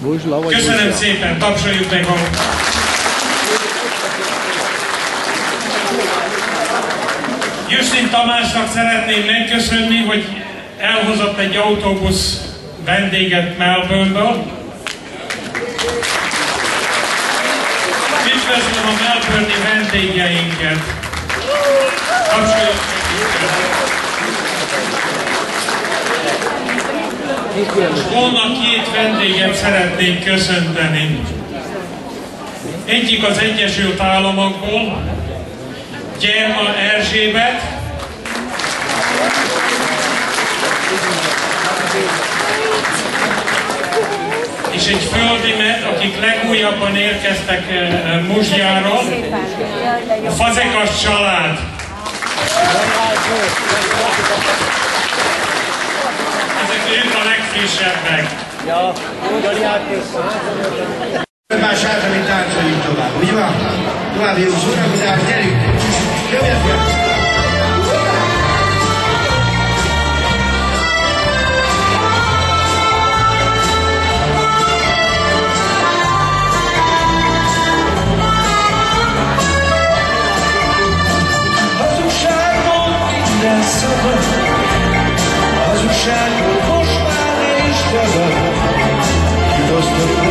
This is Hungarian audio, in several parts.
Buzsla vagy Köszönöm Buzsla? szépen, tapsoljuk meg a... Justin Tamásnak szeretném megköszönni, hogy elhozott egy autóbusz vendéget Melbourneből. Üdvözlöm a Melbourne-i vendégeinket! Tapsoljuk meg Volna két vendéget szeretnék köszönteni. Egyik az Egyesült Államokból, Gyerma Erzsébet, és egy földimet, akik legújabban érkeztek eh, Muzsjáról, a Fazekas család. Ezek ők a legfrissebbek. Már mint táncoljunk tovább, úgy van? Tovább jó szórakozás, gyerünk! Jöjjön! Hazugságból minden szabad, hazugságból together. Because the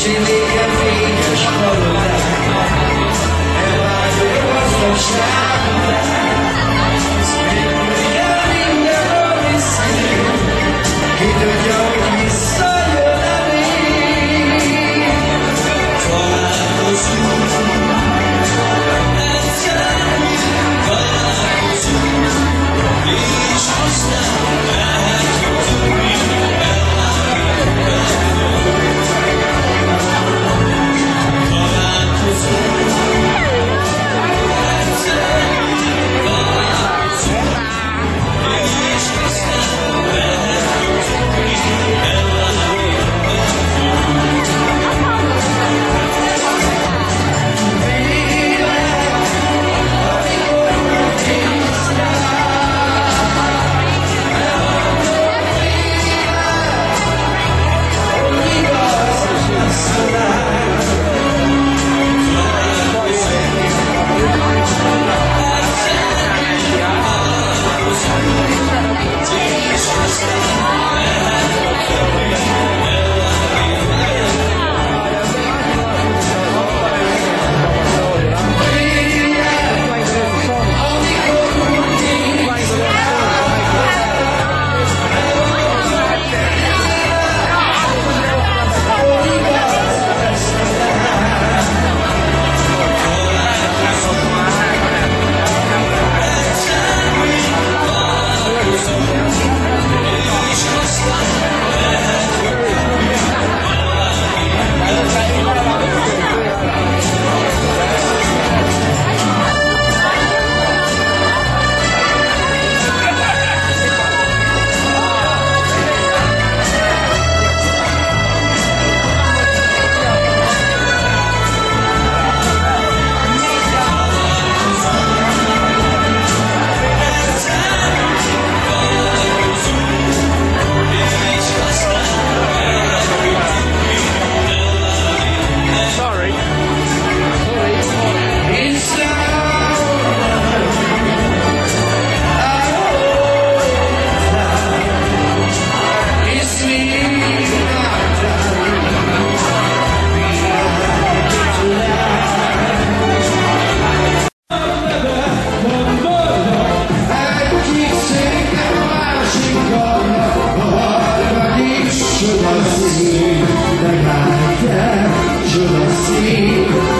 Brasileira vem a forçada. like that, you must see.